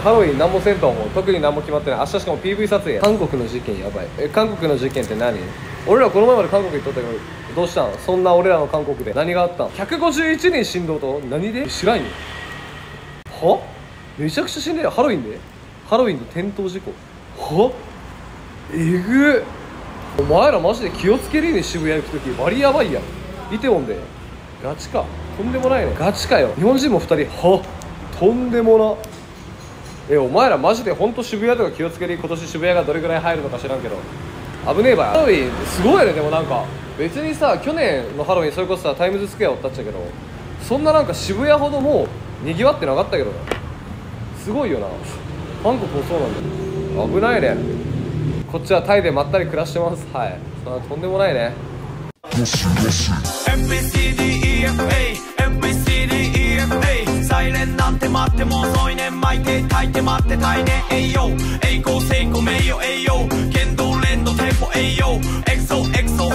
ハロウィン何もせんと思う。特に何も決まってない。明日しかも PV 撮影韓国の事件やばい。え韓国の事件って何？俺らこの前まで韓国行っとったけどどうしたん？そんな俺らの韓国で。何があったん？151人死んどうと何で？知らんよ。は？めちゃくちゃ死んでる。ハロウィンで？ハロウィンで転倒事故。は？えぐ。お前らマジで気をつけるように渋谷行く時バリやばいやん。イテウォンで。ガチか。とんでもないね。ガチかよ。日本人も2人。は？とんでもな。えお前らマジで本当渋谷とか気をつける今年渋谷がどれぐらい入るのか知らんけど。危ねえばハロウィンすごいよねでもなんか。別にさ去年のハロウィンそれこそさタイムズスクエアおったっちゃけどそんななんか渋谷ほどもうにぎわってなかったけどな。すごいよな。韓国もそうなんだ。危ないね。こっちはタイでまったり暮らしてます。はい。そんなとんでもないね。待っても遅いねん巻いて炊いて待ってたいね。栄養栄光成功名誉栄養剣道連のテンポ栄養エクソエクソ